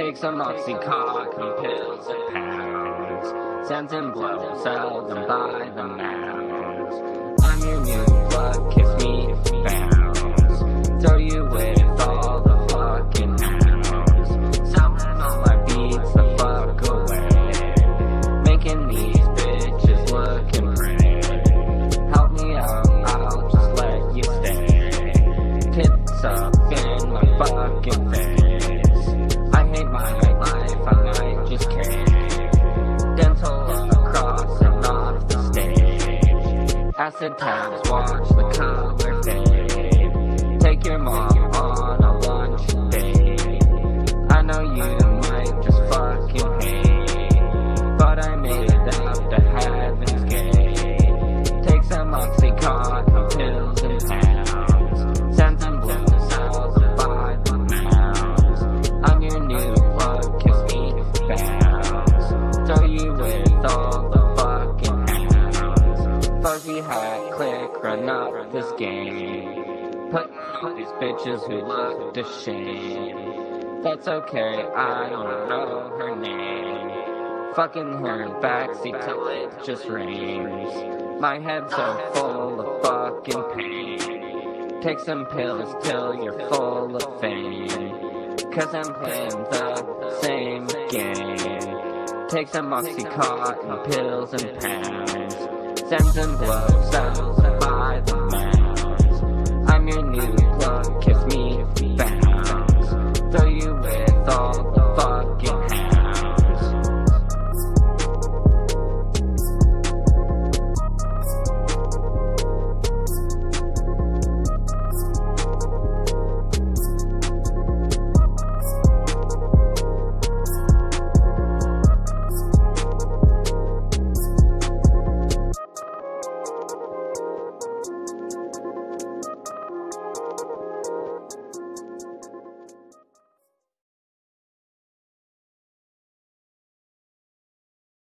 Take some Oxycotton pills and pounds. Sends and blows, sell them by the mounds. I'm your new plug, kiss me, bounce. Throw you with all the fucking hounds. Selling all my beats the fuck away. Making these bitches look and. Help me out, I'll just let you stay. Tits up in my fucking face. Acid tabs, watch the fade. Take your mom on a lunch date. I know you might just fucking hate, but I made it up to heaven's gate. Take some Oxycotton Fuzzy hat, click, run up this game. Put all these bitches who looked ashamed. That's okay, I don't know her name. Fucking her backseat till it just rains. My head's so full of fucking pain. Take some pills till you're full of fame. Cause I'm playing the same game. Take some Oxycotton pills and pounds. 战争不胜。